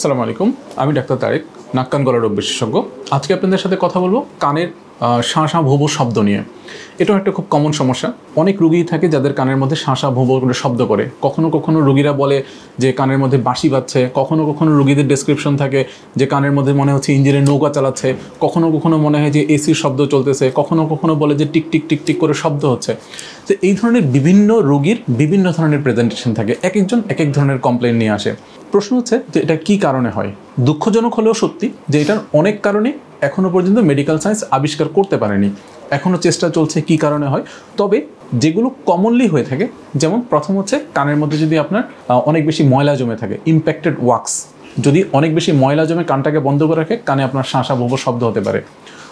সালাম আলাইকুম, আমি ডাক্তার তারেক নাক কান গলা রোগ বিশেষজ্ঞ। আজকে আপনাদের সাথে কথা বলব কানের শাঁ শাঁ ভোবো শব্দ নিয়ে। এটাও একটা খুব কমন সমস্যা। অনেক রুগীই থাকে যাদের কানের মধ্যে শাঁ শাঁ ভোবো করে শব্দ করে। কখনো কখনো রুগীরা বলে যে কানের মধ্যে বাঁশি বাজছে, কখনো কখনো রুগীদের ডেসক্রিপশন থাকে যে কানের মধ্যে মনে হচ্ছে ইঞ্জিনের নৌকা চালাচ্ছে, কখনো কখনো মনে হয় যে এসির শব্দ চলতেছে, কখনো কখনো বলে যে টিক টিক টিক টিক করে শব্দ হচ্ছে। তো এই ধরনের বিভিন্ন রোগীর বিভিন্ন ধরনের প্রেজেন্টেশন থাকে। এক একজন এক এক ধরনের কমপ্লেন নিয়ে আসে। প্রশ্ন হচ্ছে যে এটা কি কারণে হয়? দুঃখজনক হলেও সত্যি যে এটার অনেক কারণে এখনও পর্যন্ত মেডিকেল সায়েন্স আবিষ্কার করতে পারেনি। এখনও চেষ্টা চলছে কি কারণে হয়। তবে যেগুলো কমনলি হয়ে থাকে, যেমন প্রথম হচ্ছে কানের মধ্যে যদি আপনার অনেক বেশি ময়লা জমে থাকে ইম্প্যাক্টেড ওয়াক্স যদি অনেক বেশি ময়লা জমে কানটাকে বন্ধ করে রাখে, কানে আপনার শাঁসা ভোব শব্দ হতে পারে।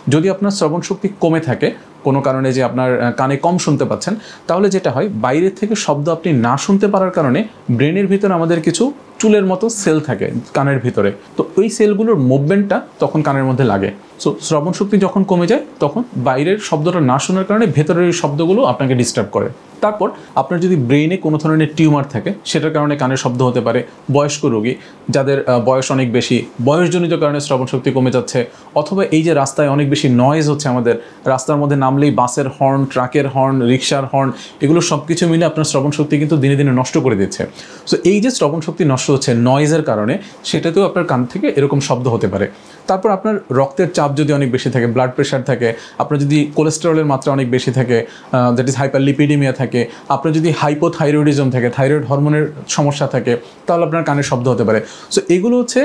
যদি আপনার শ্রবণ শক্তি কমে থাকে, কোনো কারণে যে আপনার কানে কম শুনতে পাচ্ছেন, তাহলে যেটা হয় বাইরের থেকে শব্দ আপনি না শুনতে পারার কারণে ব্রেনের ভিতরে আমাদের কিছু চুলের মতো সেল থাকে, কানের ভিতরে। তো ওই সেলগুলোর মুভমেন্টটা তখন কানের মধ্যে লাগে। সো শ্রবণ শক্তি যখন কমে যায়, তখন বাইরের শব্দটা না শোনার কারণে ভেতরের শব্দগুলো আপনাকে ডিস্টার্ব করে। তারপর আপনার যদি ব্রেইনে কোনো ধরনের টিউমার থাকে, সেটার কারণে কানের শব্দ হতে পারে, বয়স্ক রোগী, যাদের বয়স অনেক বেশি, বয়সজনিত কারণে শ্রবণ শক্তি কমে যাচ্ছে, অথবা এই যে রাস্তায় অনেক বেশি নয়েজ হচ্ছে আমাদের, রাস্তার মধ্যে নামলেই বাসের হর্ন ট্রাকের হর্ন রিক্সার হর্ন এগুলো সব কিছু মিলে আপনার শ্রবণ শক্তি কিন্তু দিনে দিনে নষ্ট করে দিচ্ছে। সো এই যে শ্রবণ শক্তি নষ্ট হচ্ছে নয়েজের কারণে, সেটাতেও আপনার কান থেকে এরকম শব্দ হতে পারে। তারপর আপনার রক্তের চাপ যদি অনেক বেশি থাকে ব্লাড প্রেশার থাকে, আপনার যদি কোলেস্টেরলের মাত্রা অনেক বেশি থাকে দ্যাট ইজ হাইপার লিপিডিমিয়া থাকে আপনার যদি হাইপোথাইরয়েডিজম থাকে থাইরয়েড হরমোনের সমস্যা থাকে, তাহলে আপনার কানে শব্দ হতে পারে। সো এগুলো হচ্ছে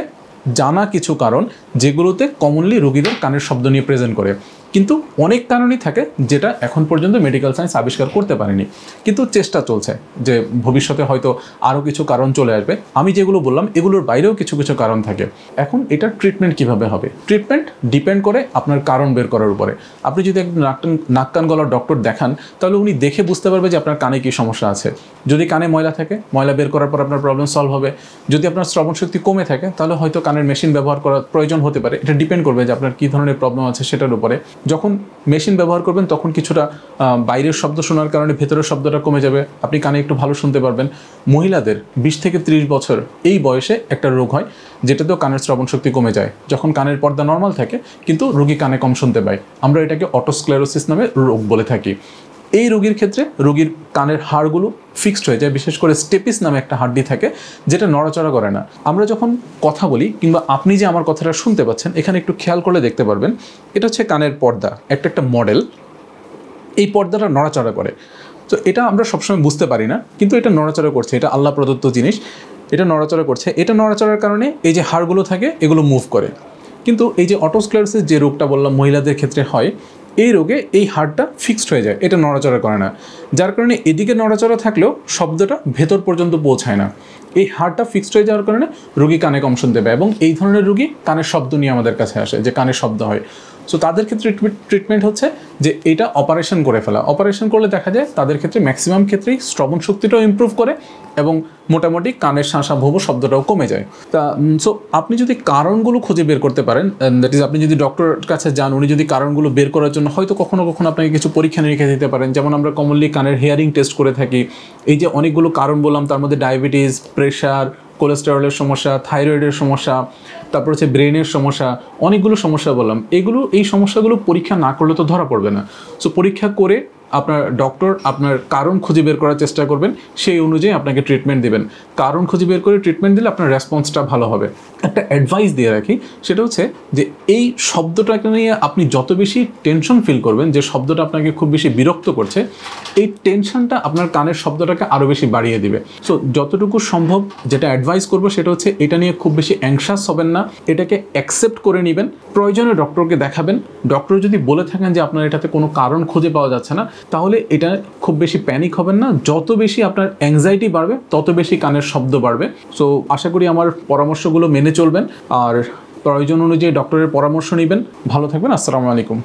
জানা কিছু কারণ যেগুলোতে কমনলি রোগীদের কানের শব্দ নিয়ে প্রেজেন্ট করে। কিন্তু অনেক কারণই থাকে যেটা এখন পর্যন্ত মেডিকেল সায়েন্স আবিষ্কার করতে পারেনি। কিন্তু চেষ্টা চলছে যে ভবিষ্যতে হয়তো আরও কিছু কারণ চলে আসবে। আমি যেগুলো বললাম, এগুলোর বাইরেও কিছু কিছু কারণ থাকে। এখন এটার ট্রিটমেন্ট কীভাবে হবে? ট্রিটমেন্ট ডিপেন্ড করে আপনার কারণ বের করার উপরে। আপনি যদি একজন নাক কান- গলার ডক্টর দেখান, তাহলে উনি দেখে বুঝতে পারবে যে আপনার কানে কী সমস্যা আছে। যদি কানে ময়লা থাকে, ময়লা বের করার পর আপনার প্রবলেম সলভ হবে। যদি আপনার শ্রবণ শক্তি কমে থাকে, তাহলে হয়তো কানের মেশিন ব্যবহার করার প্রয়োজন হতে পারে। এটা ডিপেন্ড করবে যে আপনার কী ধরনের প্রবলেম আছে সেটার উপরে। যখন মেশিন ব্যবহার করবেন, তখন কিছুটা বাইরের শব্দ শোনার কারণে ভেতরের শব্দটা কমে যাবে। আপনি কানে একটু ভালো শুনতে পারবেন। মহিলাদের বিশ থেকে ত্রিশ বছর এই বয়সে একটা রোগ হয়, যেটাতেও কানের শ্রবণ শক্তি কমে যায়। যখন কানের পর্দা নর্মাল থাকে, কিন্তু রোগী কানে কম শুনতে পায়। আমরা এটাকে অটোস্ক্লেরোসিস নামে রোগ বলে থাকি। এই রোগীর ক্ষেত্রে রোগীর কানের হাড়গুলো ফিক্সড হয়ে যায়। বিশেষ করে স্টেপিস নামে একটা হাড্ডি থাকে, যেটা নড়াচড়া করে না। আমরা যখন কথা বলি কিংবা আপনি যে আমার কথাটা শুনতে পাচ্ছেন, এখানে একটু খেয়াল করলে দেখতে পারবেন। এটা হচ্ছে কানের পর্দা, একটা একটা মডেল এই পর্দাটা নড়াচড়া করে। তো এটা আমরা সবসময় বুঝতে পারি না, কিন্তু এটা নড়াচড়া করছে। এটা আল্লাহ প্রদত্ত জিনিস, এটা নড়াচড়া করছে। এটা নড়াচড়ার কারণে এই যে হাড়গুলো থাকে, এগুলো মুভ করে। কিন্তু এই যে অটোস্ক্লেরোসিস যে রোগটা বললাম মহিলাদের ক্ষেত্রে হয় এই রোগে এই হাড়টা ফিক্সড হয়ে যায়। এটা নড়াচড়া করে না। যার কারণে এদিকে নড়াচড়া থাকলেও শব্দটা ভেতর পর্যন্ত পৌঁছায় না। এই হাড়টা ফিক্সড হয়ে যাওয়ার কারণে রুগী কানে কম শুনতে পায় এবং এই ধরনের রুগী কানের শব্দ নিয়ে আমাদের কাছে আসে, যে কানের শব্দ হয়। সো তাদের ক্ষেত্রে ট্রিটমেন্ট হচ্ছে যে এটা অপারেশন করে ফেলা। অপারেশন করলে দেখা যায় তাদের ক্ষেত্রে ম্যাক্সিমাম ক্ষেত্রেই শ্রবণ শক্তিটাও ইমপ্রুভ করে এবং মোটামুটি কানের শাঁসা ভোব শব্দটাও কমে যায়। তা সো আপনি যদি কারণগুলো খুঁজে বের করতে পারেন দ্যাট ইজ আপনি যদি ডক্টরের কাছে যান, উনি যদি কারণগুলো বের করার জন্য হয়তো কখনো কখনো আপনাকে কিছু পরীক্ষা নিরীক্ষা দিতে পারেন। যেমন আমরা কমনলি কানের হেয়ারিং টেস্ট করে থাকি। এই যে অনেকগুলো কারণ বললাম, তার মধ্যে ডায়াবেটিস প্রেশার কোলেস্টেরলের সমস্যা থাইরয়েডের সমস্যা, তারপর হচ্ছে ব্রেনের সমস্যা, অনেকগুলো সমস্যা বললাম। এগুলো, এই সমস্যাগুলো পরীক্ষা না করলে তো ধরা পড়বে না। সো পরীক্ষা করে আপনার ডক্টর আপনার কারণ খুঁজে বের করার চেষ্টা করবেন, সেই অনুযায়ী আপনাকে ট্রিটমেন্ট দেবেন। কারণ খুঁজে বের করে ট্রিটমেন্ট দিলে আপনার রেসপন্সটা ভালো হবে। একটা অ্যাডভাইস দিয়ে রাখি, সেটা হচ্ছে যে এই শব্দটাকে নিয়ে আপনি যত বেশি টেনশন ফিল করবেন, যে শব্দটা আপনাকে খুব বেশি বিরক্ত করছে, এই টেনশনটা আপনার কানের শব্দটাকে আরও বেশি বাড়িয়ে দিবে। সো যতটুকু সম্ভব যেটা অ্যাডভাইস করব, সেটা হচ্ছে এটা নিয়ে খুব বেশি অ্যাংশাস হবেন না, এটাকে অ্যাকসেপ্ট করে নেবেন। প্রয়োজনে ডক্টরকে দেখাবেন। ডক্টর যদি বলে থাকেন যে আপনার এটাতে কোনো কারণ খুঁজে পাওয়া যাচ্ছে না তাহলে এটা খুব বেশি প্যানিক হবেন না। যত বেশি আপনার অ্যাংজাইটি বাড়বে, তত বেশি কানের শব্দ বাড়বে। সো আশা করি আমার পরামর্শগুলো মেনে চলবেন। আর প্রয়োজন অনুযায়ী ডক্টরের পরামর্শ নেবেন। ভালো থাকবেন, আসসালামু আলাইকুম।